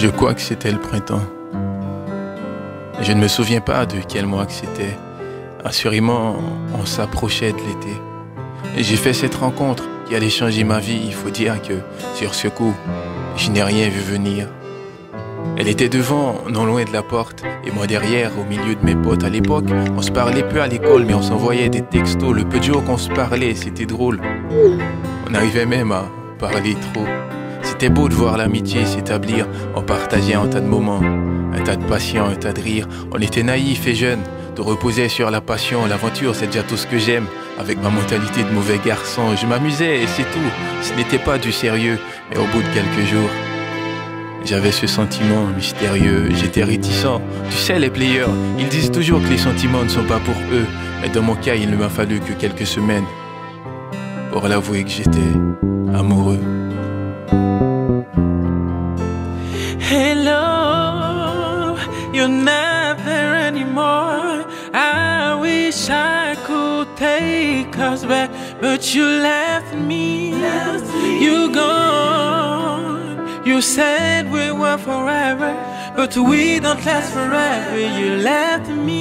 Je crois que c'était le printemps. Je ne me souviens pas de quel mois que c'était. Assurément, on s'approchait de l'été. J'ai fait cette rencontre qui allait changer ma vie. Il faut dire que, sur ce coup, je n'ai rien vu venir. Elle était devant, non loin de la porte, et moi derrière, au milieu de mes potes. À l'époque, on se parlait peu à l'école, mais on s'envoyait des textos. Le peu de jours qu'on se parlait, c'était drôle. On arrivait même à parler trop. C'était beau de voir l'amitié s'établir. On partageait un tas de moments, un tas de passion, un tas de rires. On était naïfs et jeunes, de reposer sur la passion, l'aventure, c'est déjà tout ce que j'aime. Avec ma mentalité de mauvais garçon, je m'amusais et c'est tout. Ce n'était pas du sérieux, mais au bout de quelques jours, j'avais ce sentiment mystérieux, j'étais réticent. Tu sais, les players, ils disent toujours que les sentiments ne sont pas pour eux. Mais dans mon cas, il ne m'a fallu que quelques semaines pour l'avouer que j'étais amoureux. Take us back, but you left me. You gone. You said we were forever, but we don't last forever. You left me.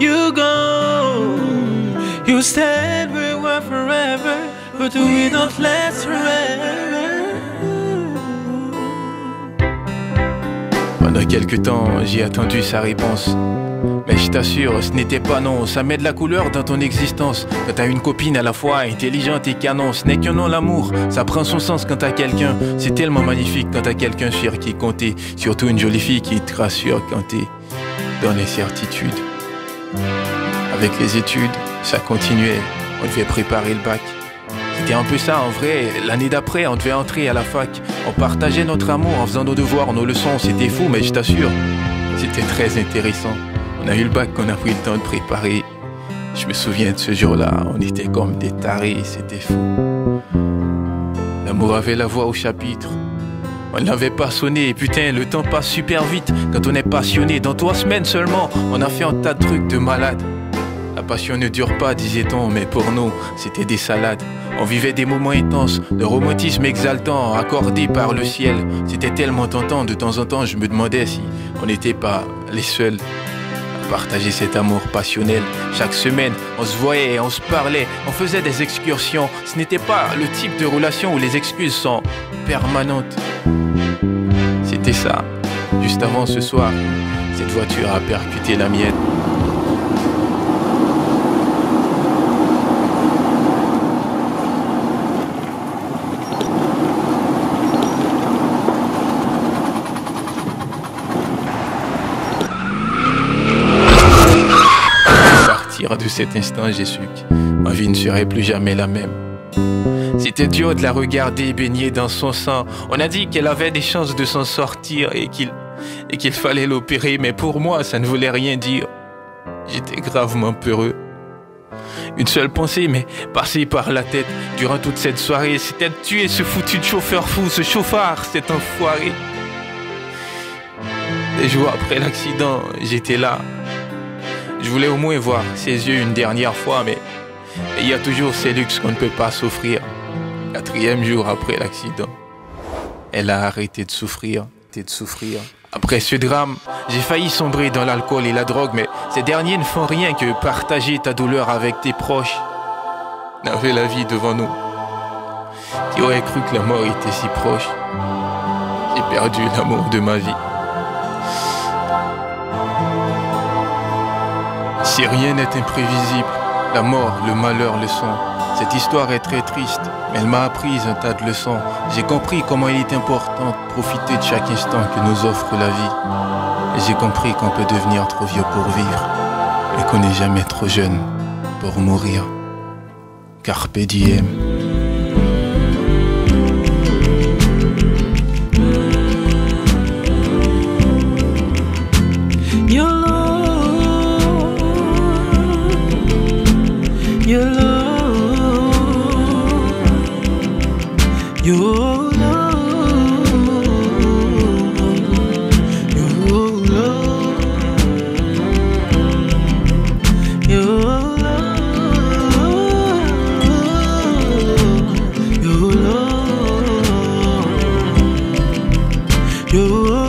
You gone. You said we were forever, but we don't last forever. Pendant quelque temps, j'ai attendu sa réponse. Mais je t'assure, ce n'était pas non, ça met de la couleur dans ton existence. Quand t'as une copine à la fois intelligente et canon, ce n'est qu'un nom l'amour, ça prend son sens quand t'as quelqu'un. C'est tellement magnifique quand t'as quelqu'un sur qui compter, surtout une jolie fille qui te rassure quand t'es dans les certitudes. Avec les études, ça continuait, on devait préparer le bac. C'était un peu ça en vrai. L'année d'après, on devait entrer à la fac. On partageait notre amour en faisant nos devoirs, nos leçons. C'était fou, mais je t'assure, c'était très intéressant. On a eu le bac qu'on a pris le temps de préparer. Je me souviens de ce jour-là, on était comme des tarés, c'était fou. L'amour avait la voix au chapitre. On ne l'avait pas sonné, putain, le temps passe super vite quand on est passionné. Dans trois semaines seulement, on a fait un tas de trucs de malade. La passion ne dure pas, disait-on, mais pour nous, c'était des salades. On vivait des moments intenses, de romantisme exaltant, accordé par le ciel. C'était tellement tentant, de temps en temps, je me demandais si on n'était pas les seuls partager cet amour passionnel. Chaque semaine, on se voyait, on se parlait, on faisait des excursions. Ce n'était pas le type de relation où les excuses sont permanentes. C'était ça, juste avant ce soir, cette voiture a percuté la mienne. À partir de cet instant, j'ai su que ma vie ne serait plus jamais la même. C'était dur de la regarder baignée dans son sang. On a dit qu'elle avait des chances de s'en sortir et qu'il et fallait l'opérer, mais pour moi, ça ne voulait rien dire. J'étais gravement peureux. Une seule pensée m'est passée par la tête durant toute cette soirée, c'était de tuer ce foutu chauffeur fou, ce chauffard, cet enfoiré. Des jours après l'accident, j'étais là. Je voulais au moins voir ses yeux une dernière fois, mais il y a toujours ces luxes qu'on ne peut pas s'offrir. Quatrième jour après l'accident, elle a arrêté de souffrir, de souffrir. Après ce drame, j'ai failli sombrer dans l'alcool et la drogue, mais ces derniers ne font rien que partager ta douleur avec tes proches. On la vie devant nous. Qui aurait cru que la mort était si proche? J'ai perdu l'amour de ma vie. Si rien n'est imprévisible, la mort, le malheur le sont. Cette histoire est très triste, elle m'a appris un tas de leçons. J'ai compris comment il est important de profiter de chaque instant que nous offre la vie. Et j'ai compris qu'on peut devenir trop vieux pour vivre, mais qu'on n'est jamais trop jeune pour mourir. Carpe diem. do.